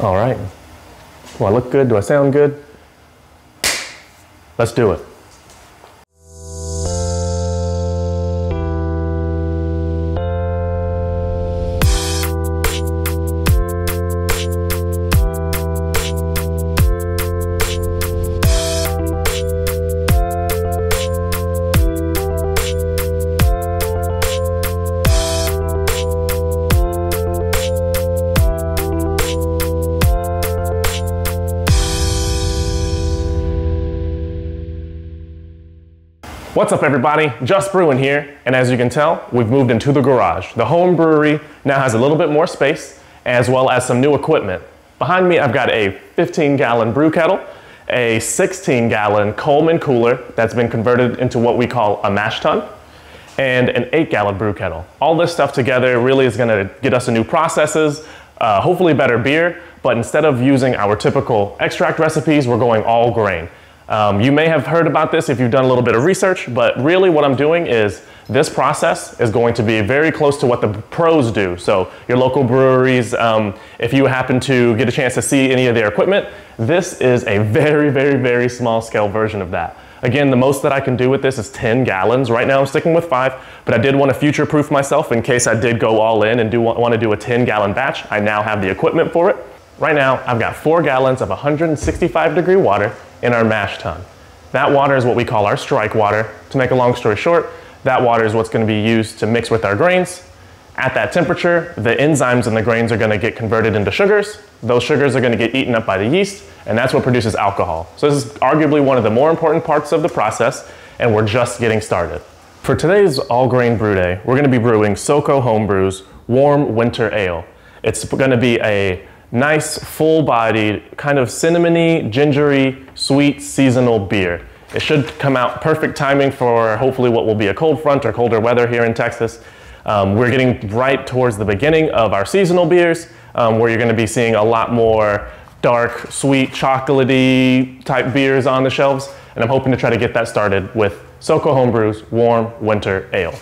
All right. Do I look good? Do I sound good? Let's do it. What's up everybody? Jus' Brewing here, and as you can tell, we've moved into the garage. The home brewery now has a little bit more space, as well as some new equipment. Behind me, I've got a 15 gallon brew kettle, a 16 gallon Coleman cooler that's been converted into what we call a mash tun, and an eight gallon brew kettle. All this stuff together really is gonna get us a new processes, uh, hopefully better beer, but instead of using our typical extract recipes, we're going all grain. Um, you may have heard about this if you've done a little bit of research, but really what I'm doing is this process is going to be very close to what the pros do. So your local breweries, um, if you happen to get a chance to see any of their equipment, this is a very, very, very small scale version of that. Again, the most that I can do with this is 10 gallons. Right now I'm sticking with five, but I did want to future proof myself in case I did go all in and do want, want to do a 10 gallon batch. I now have the equipment for it. Right now, I've got four gallons of 165 degree water in our mash tun. That water is what we call our strike water. To make a long story short, that water is what's going to be used to mix with our grains. At that temperature, the enzymes in the grains are going to get converted into sugars. Those sugars are going to get eaten up by the yeast, and that's what produces alcohol. So this is arguably one of the more important parts of the process, and we're just getting started. For today's all grain brew day, we're going to be brewing SoCo Homebrews Warm Winter Ale. It's going to be a nice, full-bodied, kind of cinnamony, gingery, sweet, seasonal beer. It should come out perfect timing for hopefully what will be a cold front or colder weather here in Texas. Um, we're getting right towards the beginning of our seasonal beers, um, where you're going to be seeing a lot more dark, sweet, chocolatey type beers on the shelves. And I'm hoping to try to get that started with SoCo Homebrews Warm Winter Ale.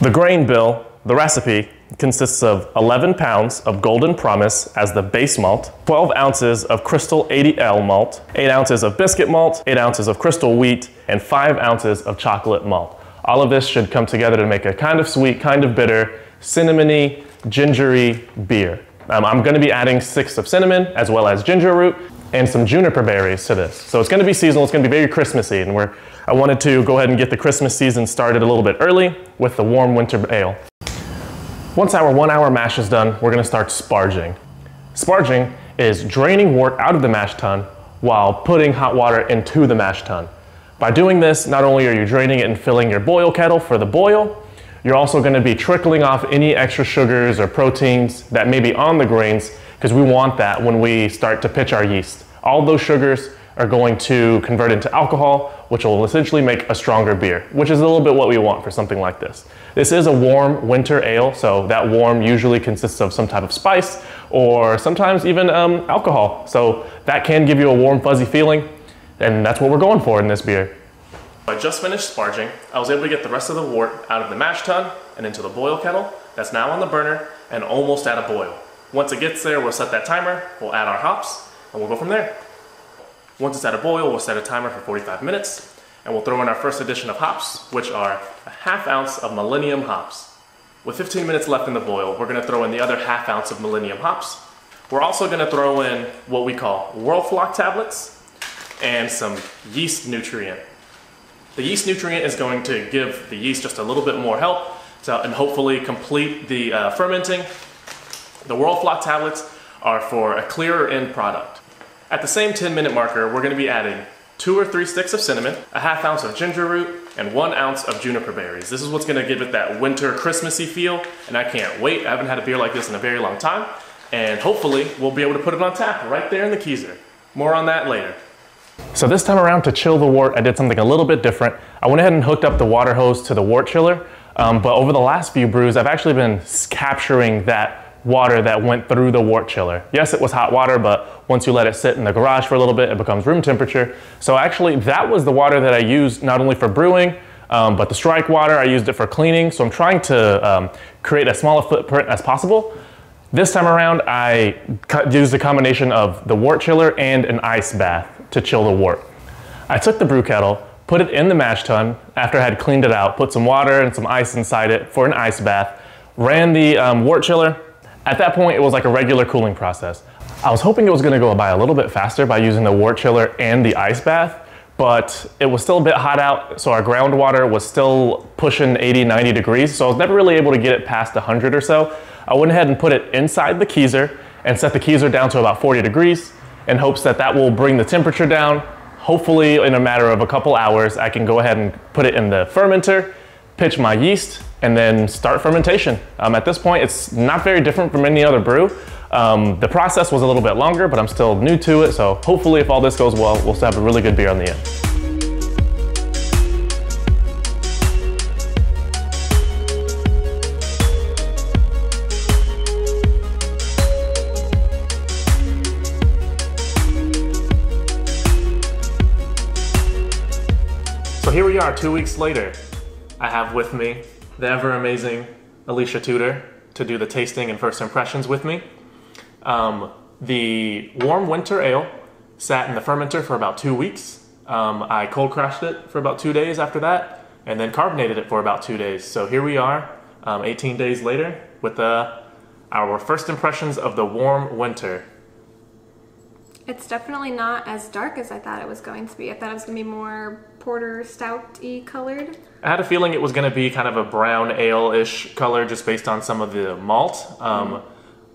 The grain bill, the recipe, consists of 11 pounds of Golden Promise as the base malt, 12 ounces of Crystal 80L malt, 8 ounces of biscuit malt, 8 ounces of crystal wheat, and 5 ounces of chocolate malt. All of this should come together to make a kind of sweet, kind of bitter, cinnamony, gingery beer. Um, I'm gonna be adding six of cinnamon as well as ginger root and some juniper berries to this. So it's gonna be seasonal, it's gonna be very Christmassy and we're, I wanted to go ahead and get the Christmas season started a little bit early with the warm winter ale. Once our one hour mash is done, we're gonna start sparging. Sparging is draining wort out of the mash tun while putting hot water into the mash tun. By doing this, not only are you draining it and filling your boil kettle for the boil, you're also gonna be trickling off any extra sugars or proteins that may be on the grains because we want that when we start to pitch our yeast. All those sugars are going to convert into alcohol, which will essentially make a stronger beer, which is a little bit what we want for something like this. This is a warm winter ale, so that warm usually consists of some type of spice or sometimes even um, alcohol. So that can give you a warm, fuzzy feeling, and that's what we're going for in this beer. I just finished sparging. I was able to get the rest of the wort out of the mash tun and into the boil kettle that's now on the burner and almost at a boil. Once it gets there, we'll set that timer, we'll add our hops, and we'll go from there. Once it's at a boil, we'll set a timer for 45 minutes, and we'll throw in our first addition of hops, which are a half ounce of Millennium hops. With 15 minutes left in the boil, we're gonna throw in the other half ounce of Millennium hops. We're also gonna throw in what we call Whirlfloc tablets and some yeast nutrient. The yeast nutrient is going to give the yeast just a little bit more help to, and hopefully complete the uh, fermenting. The Whirlfloc tablets are for a clearer end product. At the same 10 minute marker, we're gonna be adding two or three sticks of cinnamon, a half ounce of ginger root, and one ounce of juniper berries. This is what's gonna give it that winter Christmassy feel, and I can't wait. I haven't had a beer like this in a very long time, and hopefully we'll be able to put it on tap right there in the Keezer. More on that later. So this time around to chill the wort, I did something a little bit different. I went ahead and hooked up the water hose to the wort chiller, um, but over the last few brews, I've actually been capturing that water that went through the wort chiller. Yes, it was hot water, but once you let it sit in the garage for a little bit, it becomes room temperature. So actually that was the water that I used not only for brewing, um, but the strike water, I used it for cleaning. So I'm trying to um, create as small a footprint as possible. This time around, I used a combination of the wort chiller and an ice bath to chill the wort. I took the brew kettle, put it in the mash tun after I had cleaned it out, put some water and some ice inside it for an ice bath, ran the um, wort chiller. At that point, it was like a regular cooling process. I was hoping it was gonna go by a little bit faster by using the wort chiller and the ice bath, but it was still a bit hot out, so our groundwater was still pushing 80, 90 degrees, so I was never really able to get it past 100 or so. I went ahead and put it inside the keezer and set the keezer down to about 40 degrees in hopes that that will bring the temperature down. Hopefully in a matter of a couple hours, I can go ahead and put it in the fermenter, pitch my yeast, and then start fermentation. Um, at this point, it's not very different from any other brew. Um, the process was a little bit longer, but I'm still new to it, so hopefully if all this goes well, we'll still have a really good beer on the end. So here we are, two weeks later. I have with me the ever amazing Alicia Tudor to do the tasting and first impressions with me. Um, the warm winter ale sat in the fermenter for about two weeks. Um, I cold crashed it for about two days after that, and then carbonated it for about two days. So here we are, um, 18 days later, with uh, our first impressions of the warm winter. It's definitely not as dark as I thought it was going to be. I thought it was going to be more porter stout-y colored. I had a feeling it was going to be kind of a brown ale-ish color just based on some of the malt. Um, mm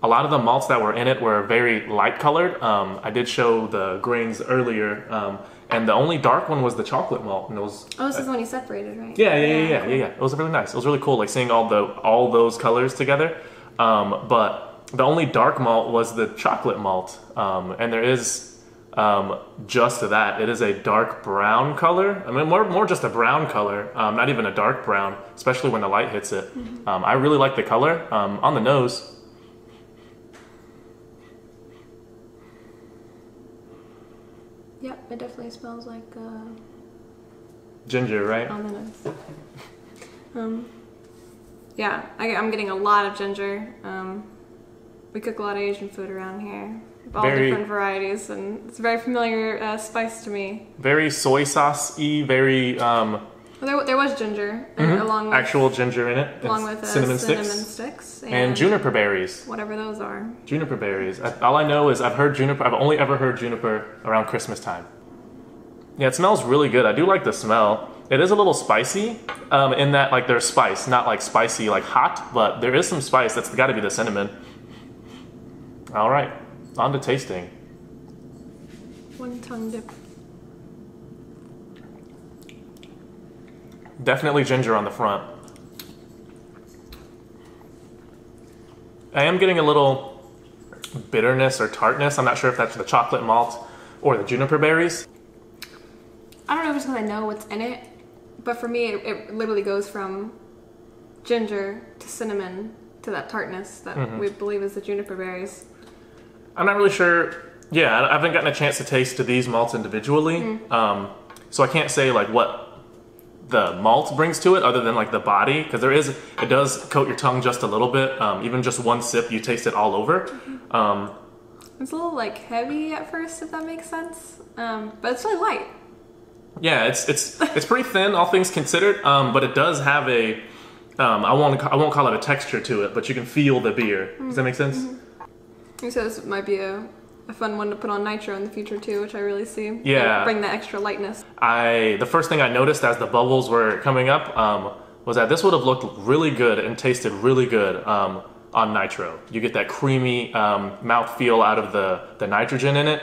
a lot of the malts that were in it were very light colored. Um, I did show the grains earlier, um, and the only dark one was the chocolate malt, and it was. Oh, this uh, is when you separated, right? Yeah, yeah, yeah, yeah, yeah, yeah, It was really nice. It was really cool, like seeing all the all those colors together. Um, but the only dark malt was the chocolate malt, um, and there is um, just that. It is a dark brown color. I mean, more more just a brown color, um, not even a dark brown, especially when the light hits it. Mm-hmm. I really like the color on the nose. Yep, it definitely smells like uh, ginger, right? On the nose. um, yeah, I, am getting a lot of ginger. Um, we cook a lot of Asian food around here, all very, different varieties, and it's a very familiar uh, spice to me. Very soy sauce-y, very um, well, there, there was ginger uh, mm-hmm. along with actual ginger in it, along with uh, cinnamon, cinnamon sticks, sticks and, and, juniper berries. Whatever those are. Juniper berries. I, all I know is I've heard juniper. I've only ever heard juniper around Christmas time. Yeah, it smells really good. I do like the smell. It is a little spicy um, in that like there's spice, not like spicy like hot, but there is some spice. That's got to be the cinnamon. All right, on to tasting. One tongue dip. Definitely ginger on the front. I am getting a little bitterness or tartness. I'm not sure if that's the chocolate malt or the juniper berries. I don't know if it's because I know what's in it, but for me, it, it, literally goes from ginger to cinnamon to that tartness that mm-hmm. we believe is the juniper berries. I'm not really sure. Yeah, I haven't gotten a chance to taste to these malts individually, mm. um, so I can't say like what the malt brings to it other than like the body because there is it does coat your tongue just a little bit. Um, even just one sip you taste it all over. Mm-hmm. um, it's a little like heavy at first if that makes sense. Um, but it's really light. Yeah it's it's it's pretty thin all things considered. Um, but it does have a um, I won't I won't call it a texture to it but you can feel the beer. Does that make sense so this might be a a fun one to put on nitro in the future too, which I really see. Yeah, bring that extra lightness. I the first thing I noticed as the bubbles were coming up um, was that this would have looked really good and tasted really good um, on nitro. You get that creamy um, mouth feel out of the the nitrogen in it.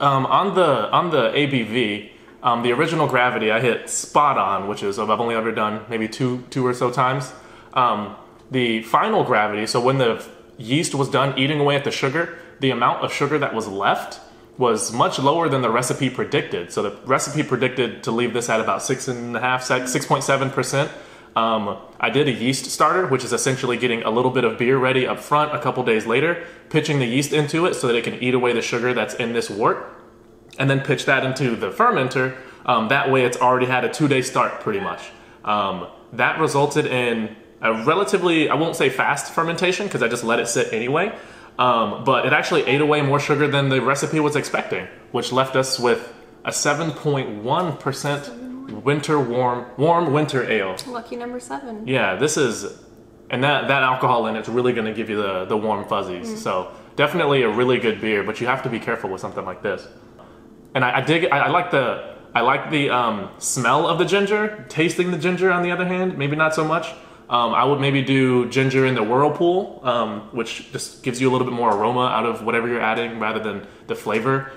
Um, on the on the ABV, um, the original gravity I hit spot on, which is I've only ever done maybe two two or so times. Um, the final gravity, so when the yeast was done eating away at the sugar, the amount of sugar that was left was much lower than the recipe predicted. So the recipe predicted to leave this at about six and a half, six point seven percent. Um, I did a yeast starter, which is essentially getting a little bit of beer ready up front a couple days later, pitching the yeast into it so that it can eat away the sugar that's in this wort, and then pitch that into the fermenter. Um, that way, it's already had a two-day start, pretty much. Um, that resulted in a relatively, I won't say fast fermentation because I just let it sit anyway. Um, but it actually ate away more sugar than the recipe was expecting, which left us with a 7.1% winter warm, warm winter ale. Lucky number seven. Yeah, this is, and that, that alcohol in it's really going to give you the, the warm fuzzies. So definitely a really good beer, but you have to be careful with something like this. And I, I dig, I, I like the, I like the um, smell of the ginger. Tasting the ginger, on the other hand, maybe not so much. Um, I would maybe do ginger in the whirlpool, um, which just gives you a little bit more aroma out of whatever you're adding rather than the flavor.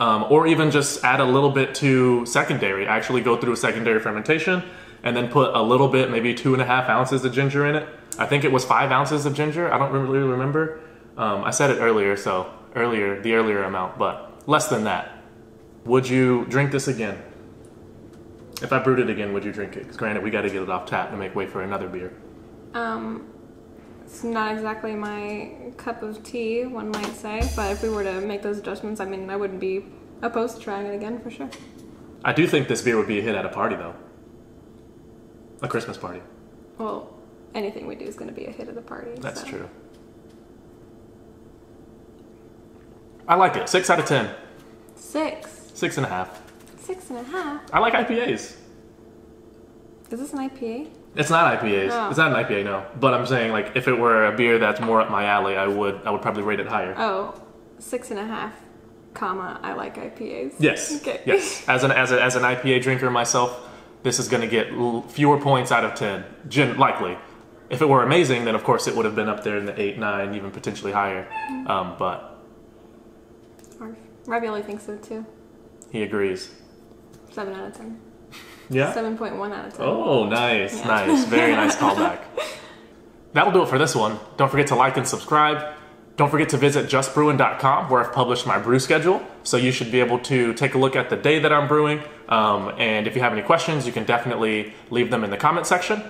Um, or even just add a little bit to secondary. Actually, go through a secondary fermentation and then put a little bit, maybe two and a half ounces of ginger in it. I think it was five ounces of ginger. I don't really remember. Um, I said it earlier, so earlier, the earlier amount, but less than that. Would you drink this again? If I brewed it again, would you drink it? Because granted, we got to get it off tap to make way for another beer. Um, it's not exactly my cup of tea, one might say, but if we were to make those adjustments, I mean, I wouldn't be opposed to trying it again for sure. I do think this beer would be a hit at a party, though. A Christmas party. Well, anything we do is going to be a hit at the party. That's so. true. I like it. Six out of ten. Six. Six and a half. Six and a half. I like IPAs. Is this an IPA? It's not IPAs. Oh. It's not an IPA, no. But I'm saying, like, if it were a beer that's more up my alley, I would, I would probably rate it higher. Oh, six and a half, comma, I like IPAs. Yes. Okay. Yes. As an as, a, as an IPA drinker myself, this is going to get l- fewer points out of ten, gen- likely. If it were amazing, then of course it would have been up there in the eight, nine, even potentially higher. Um, but Ravioli thinks so too. he agrees. Seven out of ten. Yeah. Seven point one out of ten. Oh, nice, Yeah. nice, very nice callback. That'll do it for this one. Don't forget to like and subscribe. Don't forget to visit jusbrewing.com where I've published my brew schedule. So you should be able to take a look at the day that I'm brewing. Um, and if you have any questions, you can definitely leave them in the comment section.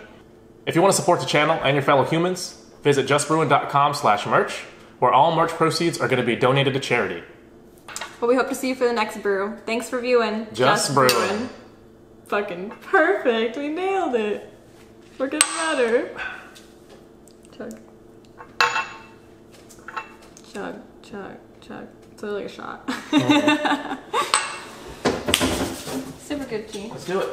If you want to support the channel and your fellow humans, visit jusbrewing.com slash merch, where all merch proceeds are going to be donated to charity. But we hope to see you for the next brew. Thanks for viewing. Jus' Brewing. Fucking perfect. We nailed it. We're getting better. Chug. Chug, chug, chug. It's literally a shot. Mm-hmm. Super good tea. Let's do it.